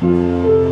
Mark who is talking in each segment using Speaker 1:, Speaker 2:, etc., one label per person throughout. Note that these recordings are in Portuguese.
Speaker 1: Música hum.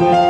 Speaker 1: Thank you.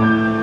Speaker 1: Thank you.